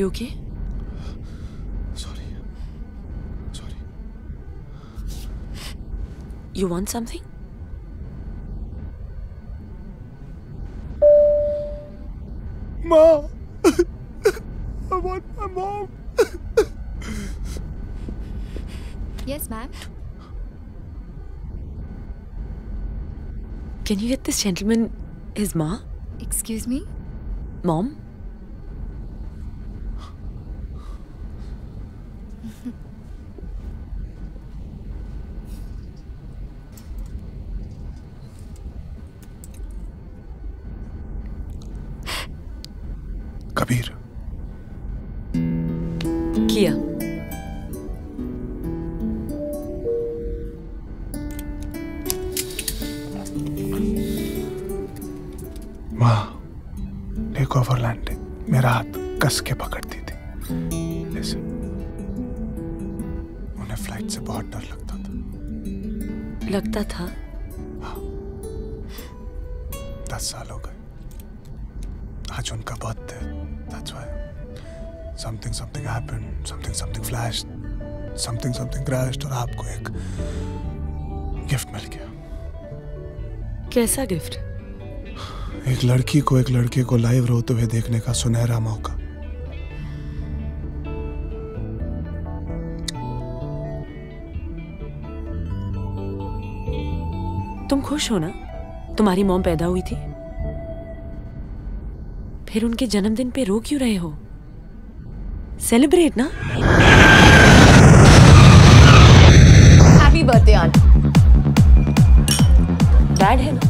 여기? You want something? Ma! I want my mom. Yes, ma'am. Can you get this gentleman his ma? Excuse me? Mom? Kabir. किया। माँ take over landing मेरा हाथ कस के पकड़ती थी। ऐसे उन्हें फ़्लाइट से बहुत डर लगता था। लगता था? हाँ। दस साल something something happened something something flash something something crashed और आपको एक गिफ्ट मिल गया। कैसा गिफ्ट एक लड़की को एक लड़के को लाइव रोते हुए देखने का सुनहरा मौका। तुम खुश हो ना? तुम्हारी मॉम पैदा हुई थी। फिर उनके जन्मदिन पे रो क्यों रहे हो? सेलिब्रेट ना. Happy birthday, aunt. बैड है ना?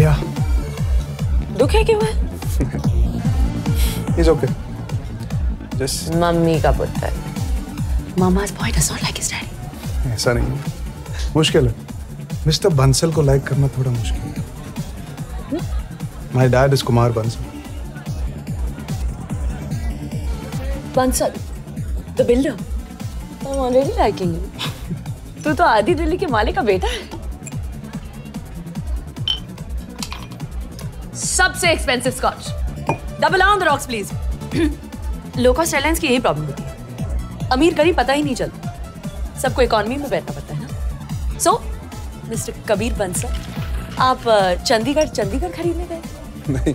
या दुख है क्यों है? इज़ ओके जस्ट मम्मी का पुत्र Mama's boy does not like his daddy. ऐसा नहीं मुश्किल है। मिस्टर बंसल को लाइक करना थोड़ा मुश्किल है। My dad is Kumar Bansal Bansal, the builder. I'm already liking you. तू तो आधी दिल्ली के मालिक का बेटा है। सबसे expensive scotch double on the rocks please low cost airlines की यही प्रॉब्लम होती है। अमीर गरीब पता ही नहीं चलता। सबको इकोनॉमी में बैठना पड़ता है ना। सो मिस्टर कबीर बंसल आप अ, चंडीगढ़ चंडीगढ़ खरीदने गए? नहीं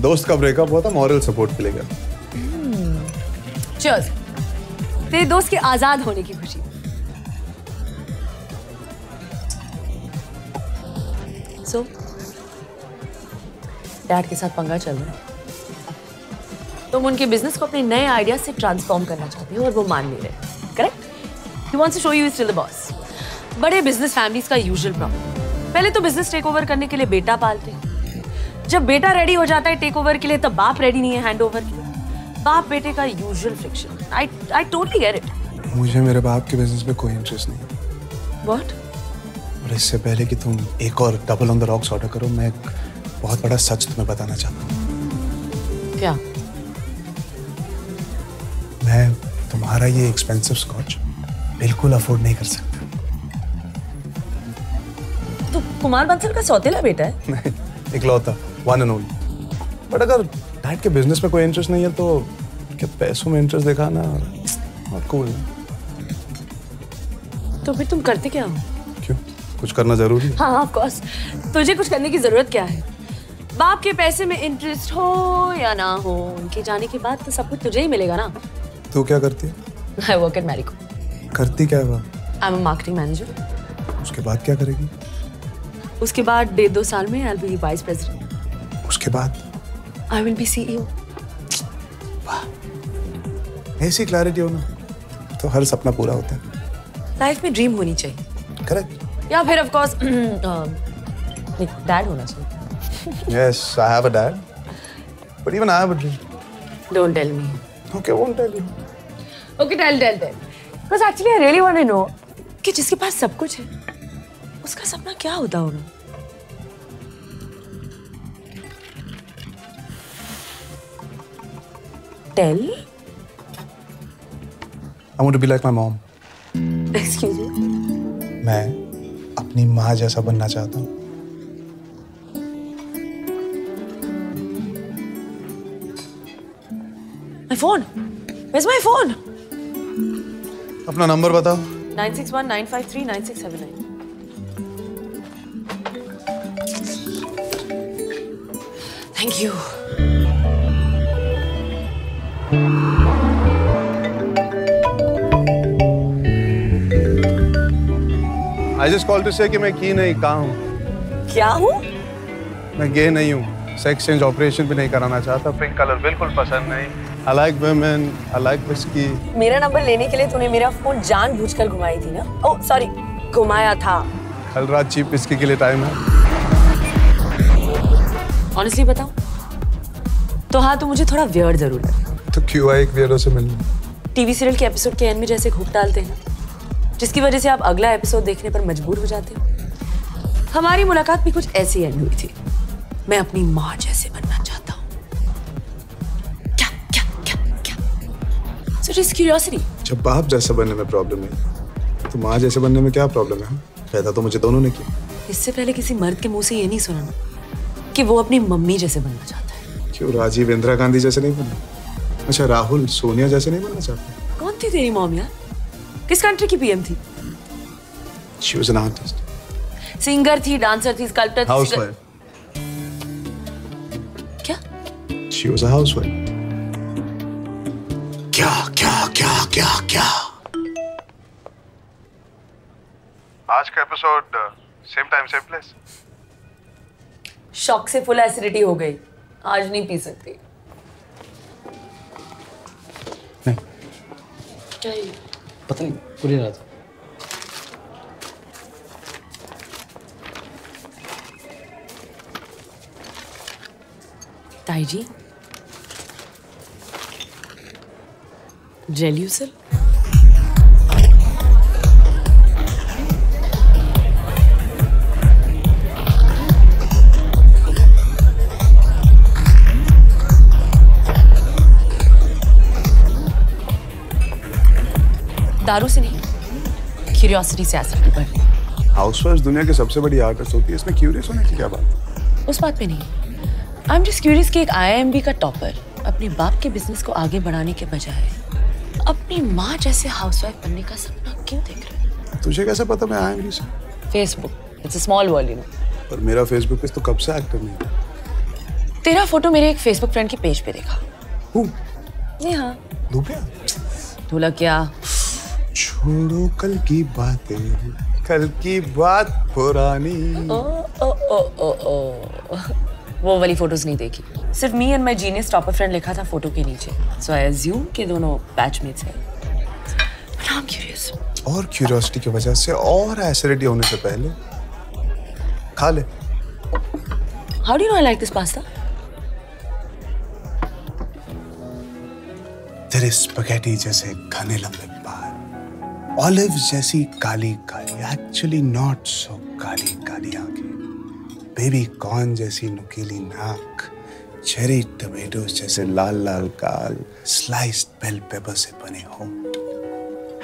दोस्त का ब्रेकअप हुआ था मॉरल सपोर्ट के लिए गया। चर्स तेरे दोस्त के आज़ाद होने की खुशी। सो so, डैड के साथ पंगा चल रहा है। तुम उनके बिज़नेस को अपने नए आइडिया से ट्रांसफॉर्म करना चाहती हो और वो मान नहीं रहे। Correct he wants to show you still the boss बड़े बिज़नेस फैमिलीज़ का यूजुअल प्रॉब्लम पहले तो बिज़नेस टेक ओवर करने के लिए बेटा पालते। जब बेटा रेडी हो जाता है टेक ओवर के लिए तब बाप रेडी नहीं है हैंड ओवर के लिए। बाप बेटे का usual friction I I totally get it मुझे मेरे बाप के बिज़नेस में कोई इंटरेस्ट नहीं व्हाट और इससे पहले कि तुम एक और double on the rocks order करो मैं एक बहुत बड़ा सच तुम्हें बताना चाहता हूँ। क्या? मैं तुम्हारा ये एक्सपेंसिव स्कॉच बिल्कुल अफोर्ड नहीं कर सकता। तो कुमार बंसल का सौतेला बेटा है? नहीं इकलौता वन एंड ओनली बट अगर डैड के बिज़नेस में कोई इंटरेस्ट नहीं है तो क्या पैसों में इंटरेस्ट दिखाना? और कूल तो फिर तुम करते क्या हो? क्यों? कुछ करना ज़रूरी है? हाँ ऑफ़ कोर्स तुझे कुछ करने की ज़रूरत क्या है? बाप के पैसे में इंटरेस्ट हो या ना हो उनके जाने के बाद तो सब कुछ तुझे ही मिलेगा ना। तू क्या करती है? आई वर्क एट मैरिको करती क्या है वो आई एम मार्केटिंग मैनेजर उसके बाद क्या करेगी? उसके बाद डेढ़ दो साल में I will be vice president उसके बाद? आई विल बी सीईओ ऐसी क्लैरिटी हो ना तो हर सपना पूरा होता है। लाइफ में ड्रीम होनी चाहिए। करेक्ट या फिर ऑफ़ कोर्स डैड होना चाहिए। Yes I have a dad but even I have a dream don't tell me okay won't tell you Okay, tell, tell, tell. Because actually, I really want to know कि जिसके पास सब कुछ है, उसका सपना क्या होता होगा? Tell. I want to be like my mom. Excuse me. मैं अपनी माँ जैसा बनना चाहता हूँ My phone. Where's my phone? अपना नंबर बताओ Nine six one nine five three nine six seven nine. Thank you. I just call to say कि मैं की नहीं कहा हूँ? क्या हूँ? मैं गे नहीं हूँ। सेक्स चेंज ऑपरेशन भी नहीं कराना चाहता। पिंक कलर बिल्कुल पसंद नहीं। I like women I like whisky मेरा नंबर लेने के लिए तूने मेरा फ़ोन जानबूझकर घुमाई थी ना? ओह सॉरी घुमाया था। कल रात चीप विस्की के लिए टाइम है। ऑनेस्टली बताऊँ? तो हाँ तो मुझे थोड़ा वियर्ड ज़रूर लगा। तो क्यों आए एक वियर्डो से मिलने टीवी सीरियल के एपिसोड के एंड में जैसे घूप डालते हैं ना जिसकी वजह से आप अगला एपिसोड देखने पर मजबूर हो जाते हो। हमारी मुलाकात भी कुछ ऐसी एंड हुई थी। मैं अपनी माँ जैसे बनना चाहता हूँ। क्या क्या क्या क्या? सो जस्ट क्यूरियोसिटी जब बाप जैसे बनने में प्रॉब्लम है तो माँ जैसे बनने में क्या प्रॉब्लम है? पैदा तो मुझे दोनों ने किया। इससे पहले किसी मर्द के मुँह से ये नहीं सुना ना कि वो अपनी मम्मी जैसे बनना चाहता है। क्यों राजीव इंदिरा गांधी जैसे नहीं बना? अच्छा राहुल सोनिया जैसे नहीं बनना चाहते? कौन थी तेरी मॉम यार? किस कंट्री की पीएम थी? She was an artist singer थी डांसर थी स्कल्प्टर थी हाउसवाइफ क्या? शी वाज अ हाउसवाइफ क्या क्या क्या क्या क्या? आज का episode same time same place shock से फुल एसिडिटी हो गई। आज नहीं पी सकती। क्या ये? पता नहीं पूरी रात ताई जी? जेल्यूसल दारू से नहीं क्यूरियोसिटी से एसिडिटी बढ़ रही है। हाउसवाइफ दुनिया की सबसे बड़ी आर्टिस्ट होती है इसमें क्यूरियस होने की क्या बात? उस बात पे नहीं। आई एम जस्ट क्यूरियस कि एक आईआईएमबी का टॉपर अपने बाप के बिज़नेस को आगे बढ़ाने के बजाय अपनी माँ जैसे हाउसवाइफ बनने का सपना क्यों देख रहे हैं? तुझे कैसे पता मैं आया से? Facebook it's a small world you know पर मेरा फेसबुक पे तो कब से एक्टिव नहीं। तेरा फ़ोटो मेरे एक फेसबुक फ्रेंड के पेज पे देखा। हूँ जी हाँ। धूपिया क्या? छोड़ो कल की बातें कल की बात पुरानी। ओ ओ ओ ओ ओ। वो वाली फ़ोटोज़ नहीं देखी। सिर्फ़ me and my genius topper friend लिखा था फ़ोटो के नीचे। सो आई अज्यूम कि दोनों बैचमेट्स हैं। बट आई एम क्यूरियस और क्यूरियोसिटी की वजह से और एसिडिटी होने से पहले। खा ले। How do know I like this pasta तेरे स्पगेटी जैसे घने लंबे। ऑलिव जैसी Kali Kali actually not so Kali Kali आँखें। बेबी कॉर्न जैसी नुकीली नाक चेरी टमेटोज जैसे लाल लाल गाल स्लाइस्ड बेल पेपर से बने होंठ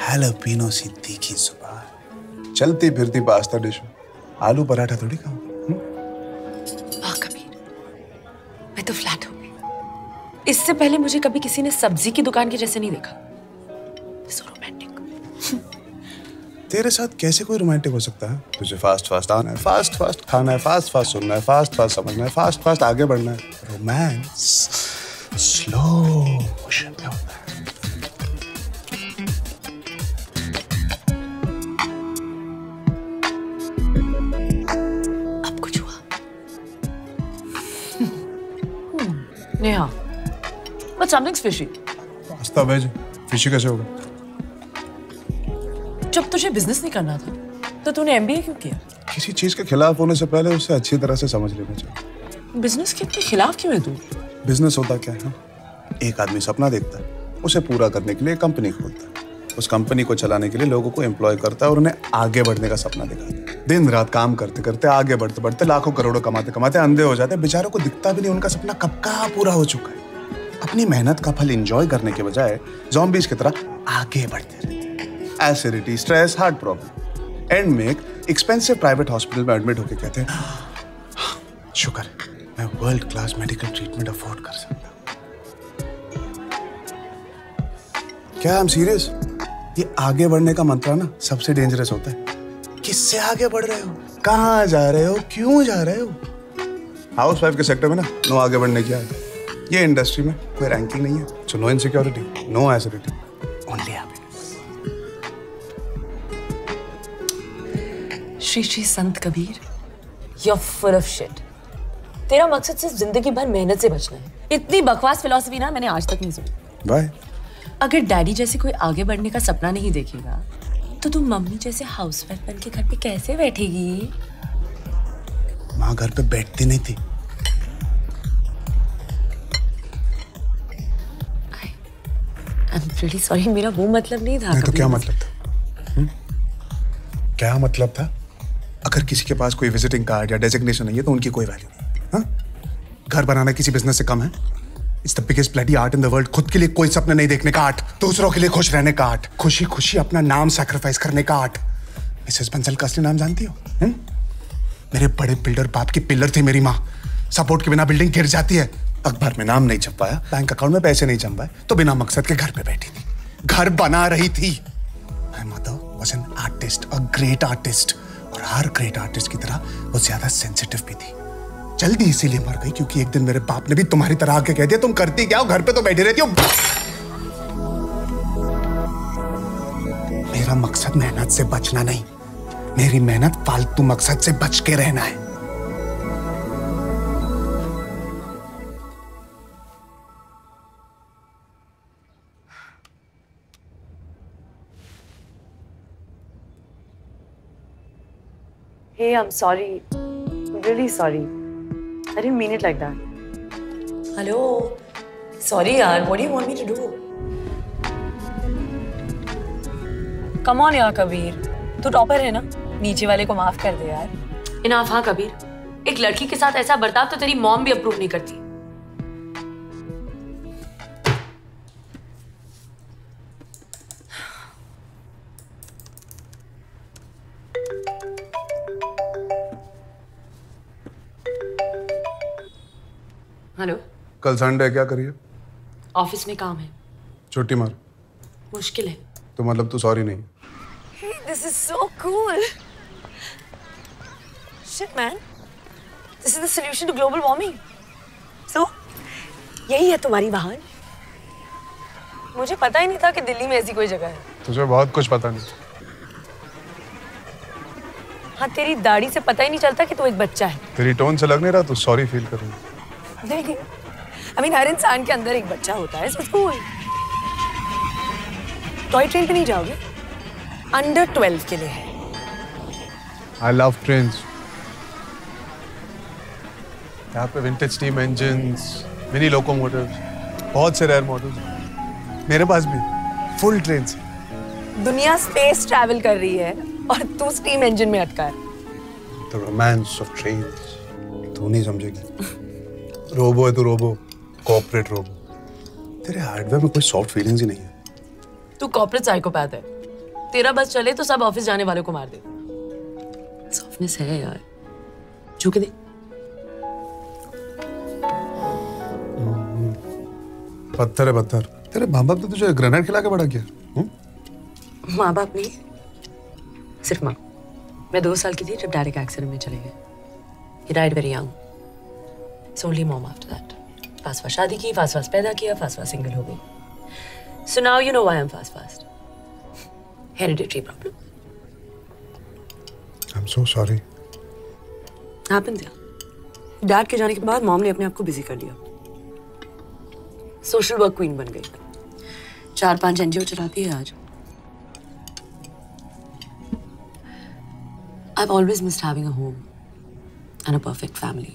हैलोपिनो सी तीखी ज़ुबान। चलती फिरती पास्ता डिश आलू पराठा थोड़ी खाऊं? कबीर। मैं तो फ्लैट हो गई। इससे पहले मुझे कभी किसी ने सब्ज़ी की दुकान के जैसे नहीं देखा। तेरे साथ कैसे कोई रोमांटिक हो सकता है? तुझे फास्ट फास्ट आना है फास्ट फास्ट खाना है फास्ट फास्ट सुनना है फास्ट फास्ट समझना है फास्ट फास्ट आगे बढ़ना है। रोमांस स्लो मोशन में होता है। अब कुछ हुआ। Neha but something's fishy pasta veg fishy कैसे होगा? जब तुझे बिज़नेस नहीं करना था तो तूने एमबीए क्यों किया? किसी चीज़ के खिलाफ होने से पहले उसे अच्छी तरह से समझ लेना चाहिए। बिज़नेस के इतने खिलाफ क्यों है तू? बिज़नेस होता क्या है? एक आदमी सपना देखता है उसे पूरा करने के लिए कंपनी खोलता है। उस कंपनी को चलाने के लिए लोगों को एम्प्लॉय करता है और उन्हें आगे बढ़ने का सपना दिखाता है। दिन रात काम करते करते आगे बढ़ते बढ़ते लाखों करोड़ों कमाते कमाते अंधे हो जाते बेचारों को दिखता भी नहीं उनका सपना कब का पूरा हो चुका है। अपनी मेहनत का फल एंजॉय करने के बजाय जॉम्बीज की तरह आगे बढ़ते रहते हैं। Acidity stress heart problem end में एक एक्सपेंसिव प्राइवेट हॉस्पिटल में एडमिट होकर कहते हैं शुक्र है मैं world class medical treatment afford कर सकता क्या आई एम सीरियस ये आगे बढ़ने का मंत्र ना सबसे डेंजरस होता है। किससे आगे बढ़ रहे हो? कहाँ जा रहे हो? क्यों जा रहे हो? हाउस वाइफ के सेक्टर में ना नो आगे बढ़ने की है। ये इंडस्ट्री में कोई रैंकिंग नहीं है। So no insecurity no acidity Shri Shri Sant Kabir you full of shit तेरा मकसद सिर्फ़ ज़िंदगी भर मेहनत से बचना है। इतनी बकवास फिलॉसफी ना मैंने आज तक नहीं सुनी। बाय अगर डैडी जैसे कोई आगे बढ़ने का सपना नहीं देखेगा तो तू मम्मी जैसे हाउसवाइफ बन के घर पे कैसे बैठेगी? माँ घर पे बैठती नहीं थी। रियली सॉरी मेरा वो मतलब नहीं था नहीं तो क्या मतलब था? हुँ? क्या मतलब था? अगर किसी के पास कोई विजिटिंग कार्ड या डेजिग्नेशन नहीं है तो उनकी कोई वैल्यू नहीं हाँ? घर बनाना किसी बिज़नेस से कम है। It's the biggest bloody art in the world खुद के लिए कोई सपने नहीं देखने का आर्ट दूसरों के लिए खुश रहने का आर्ट खुशी खुशी अपना नाम सैक्रिफाइस करने का आर्ट मिसेस बंसल का असली नाम जानती हो? हुँ? मेरे बड़े बिल्डर बाप की पिलर थी मेरी माँ। सपोर्ट के बिना बिल्डिंग गिर जाती है। अखबार में नाम नहीं छपाया बैंक अकाउंट में पैसे नहीं जम तो बिना मकसद के घर पे बैठी थी। घर बना रही थी। My mother was an artist, a great artist. और हर ग्रेट आर्टिस्ट की तरह वो ज़्यादा सेंसिटिव भी थी। जल्दी इसीलिए मर गई क्योंकि एक दिन मेरे बाप ने भी तुम्हारी तरह आके कह दिया, तुम करती क्या हो? घर पे तो बैठी रहती हो। मेरा मकसद मेहनत से बचना नहीं। मेरी मेहनत फालतू मकसद से बच के रहना है। Hey, I'm sorry. I'm really sorry. I didn't mean it like that. Hello. Sorry, yaar. What do you want me to do? Come on, yaar, Kabir. तू टॉपर है ना? नीचे वाले को माफ़ कर दे यार. इनाफ हाँ कबीर. एक लड़की के साथ ऐसा बर्ताव तो तेरी मॉम भी अप्रूव नहीं करती. हेलो। कल संडे है, क्या करिए? ऑफ़िस में काम है। छुट्टी मार। मुश्किल है। तो मतलब तू सॉरी नहीं। This is so cool. Shit, man. This is the solution to global warming. So, यही है तुम्हारी वाहन मुझे पता ही नहीं था कि दिल्ली में ऐसी कोई जगह है। तुझे बहुत कुछ पता नहीं। हाँ तेरी दाढ़ी से पता ही नहीं चलता कि तू एक बच्चा है। तेरी टोन से लग नहीं रहा? तू सॉरी फील कर रही है नहीं आई मीन हर इंसान के अंदर एक बच्चा होता है सो कूल टॉय ट्रेन पे नहीं जाओगे? अंडर ट्वेल्व के लिए है। आई लव ट्रेन्स यहाँ पे vintage steam engines mini locomotive बहुत से रेयर मॉडल्स मेरे पास भी फुल ट्रेन दुनिया स्पेस ट्रैवल कर रही है और तू स्टीम इंजन में अटका है। द रोमांस ऑफ़ ट्रेन्स तू नहीं समझेगी। रोबो है तू रोबो कॉर्पोरेट रोबो। तेरे हार्डवेयर में कोई सॉफ्ट फीलिंग्स ही नहीं है। तू कॉर्पोरेट साइकोपैथ है। तेरा बस चले तो सब ऑफ़िस जाने वालों को मार दे। सॉफ्टनेस है यार। छू के दे। पत्थर है पत्थर। तेरे माँ बाप ने तुझे ग्रेनेड खिला के बड़ा किया हम्म? माँ बाप नहीं सिर्फ़ माँ। मैं दो साल की थी जब डैडी का एक्सीडेंट में चले गए। He died very young so only mom after that fast शादी की फास्ट पैदा किया फास्ट सिंगल हो गई so now you know I am fast fast hereditary problem I am so sorry happens dad के जाने के बाद मॉम ने अपने आप को बिज़ी कर लिया सोशल वर्क क्वीन बन गई। चार पाँच एनजीओ चलाती है आज। I've always missed having a home and a perfect family.